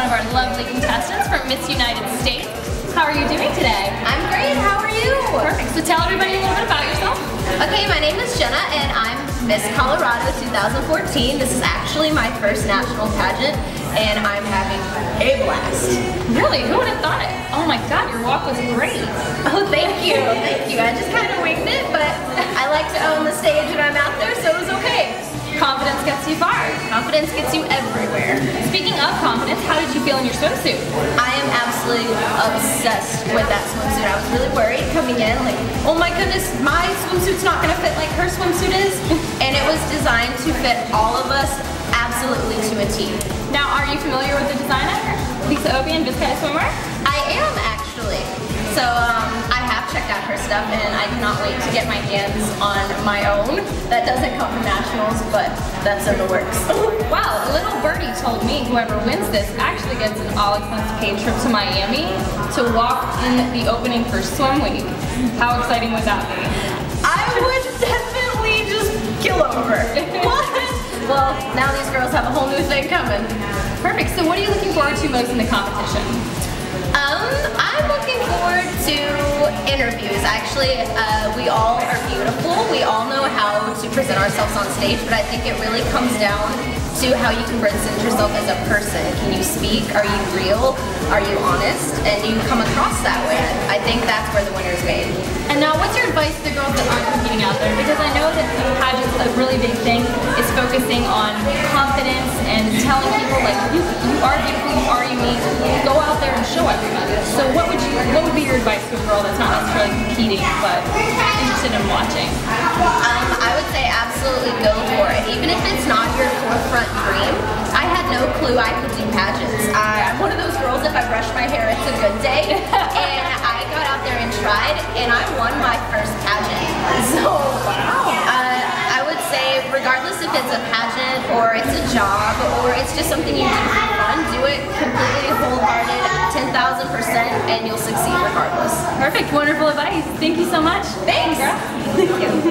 2014, interviewing one of our lovely contestants from Miss United States. How are you doing today? I'm great, how are you? Perfect, so tell everybody a little bit about yourself. Okay, my name is Jenna and I'm Miss Colorado 2014. This is actually my first national pageant and I'm having a blast. Really? Who would have thought it? Oh my god, your walk was great. Oh, thank you, thank you. I just kind of winged it, but I like to own the stage when I'm out there, so it was okay. Confidence gets you far. Confidence gets you everywhere. Speaking of confidence, how did you feel in your swimsuit? I am absolutely obsessed with that swimsuit. I was really worried coming in, like, oh my goodness, my swimsuit's not gonna fit like her swimsuit is. and it was designed to fit all of us absolutely to a T. Now, are you familiar with the designer? Lisa Obie and Vizcaya Swimwear? I am actually. So um, I checked out her stuff and I cannot wait to get my hands on my own. That doesn't come from nationals, but that's in the works. wow, little birdie told me whoever wins this actually gets an all-expense paid trip to Miami to walk in the opening for swim week. How exciting would that be? I would definitely just kill over. what? Well, now these girls have a whole new thing coming. Perfect. So what are you looking forward to most in the competition? Um, I'm forward to interviews. Actually, uh, we all are beautiful. We all know how to present ourselves on stage, but I think it really comes down to how you can present yourself as a person. Can you speak? Are you real? Are you honest? And you come across that way. I think that's where the winner's made. And now, what's your advice to the girls that aren't competing out there? Because I know that pageants, a really big thing is focusing on confidence and telling people like you, you are beautiful, you are unique. Go out there and show everybody. So what would you, what would be your advice to a girl that's not necessarily competing but interested in watching? Um, I would say absolutely go for it. Even if it's not your forefront dream, I had no clue I could do pageants. I, I'm one of those girls, if I brush my hair, it's a good day. and I got out there and tried, and I won my first pageant. So, uh, I would say, regardless if it's a pageant, or it's a job, or it's just something you do for fun, do it completely wholehearted, 10,000%, and you'll succeed regardless. Perfect, wonderful advice. Thank you so much. Thanks. Thank you.